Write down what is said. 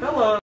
Hello.